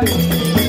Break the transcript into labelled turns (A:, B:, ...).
A: Bye.